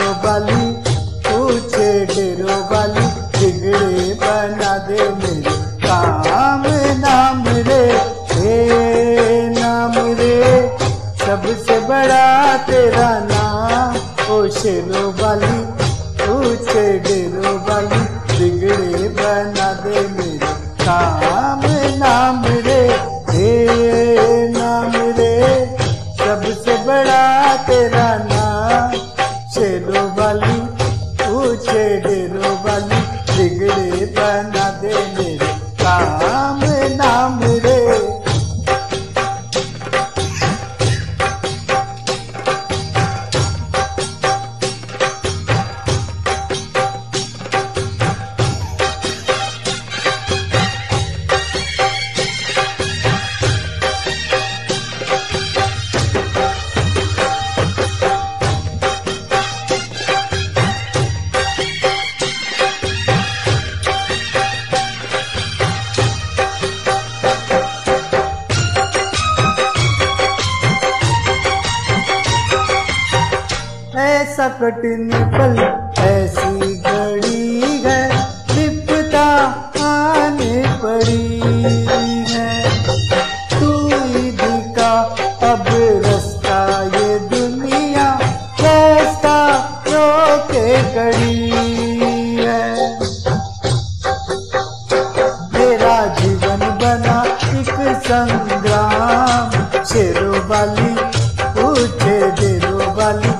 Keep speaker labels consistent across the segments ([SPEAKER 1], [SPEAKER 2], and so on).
[SPEAKER 1] शेरों वाली ऊँचे डेरों वाली, बिगड़े बना दे मेरे। काम नाम रे नाम रे। सबसे बड़ा तेरा नाम, ओ शेरों वाली ऊँचे डेरों वाली, बिगड़े बना दे मेरे। काम नाम रे हे ऐसा कठिन पल ऐसी घड़ी है विपदा आने पड़ी है। तू ही दिखा, अब रास्ता ये दुनिया रास्ता रोके खड़ी है। मेरा जीवन बना एक संग्राम, शेरों वाली पूछे देरों वाली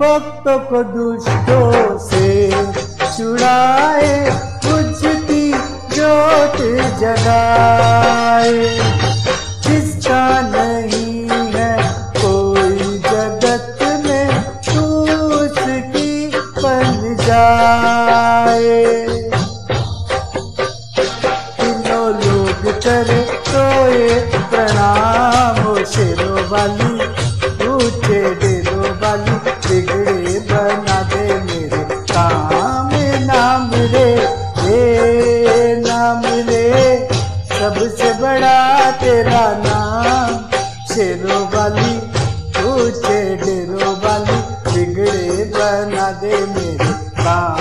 [SPEAKER 1] भक्तों को दुष्टों से छुड़ाए बुझती ज्योत जगाए। जिसका नहीं है कोई जगत में, तू उसकी बन जाए। तीनों लोग करे सोए प्रणाम हो शेरों वाली नाम रे। सबसे बड़ा तेरा नाम। शेरों वाली ऊँचे डेरों वाली, बिगड़े बना दे मेरे काम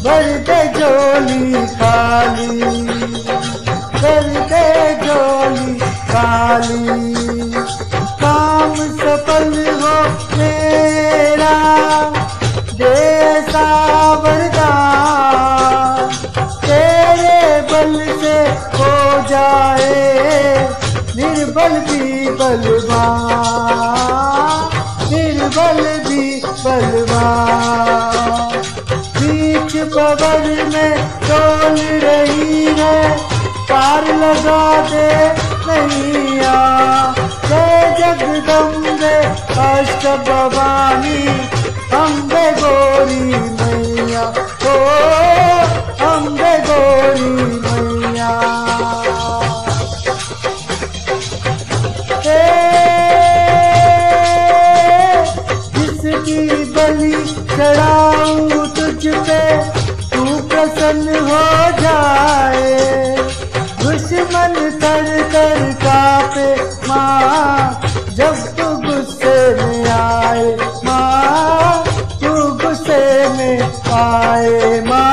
[SPEAKER 1] झोली खाली, भर दे झोली खाली। काम सफल हो मेरा जैसा वरदान तेरे बल से हो जाए निर्बल भी बलवान, निर्बल भी बलवान। बबर में डोल रही है। पार लगा दे नैया। जय जगदम्बे, अष्ट भवानी, अम्बे गोरी मैया ओ, अम्बे गोरी मैया जिसकी बलि चढ़ाऊं तुझ पे प्रसन्न हो जाए, दुश्मन कर कर कापे माँ, जब तू गुस्से में आए माँ, तू गुस्से में आए माँ।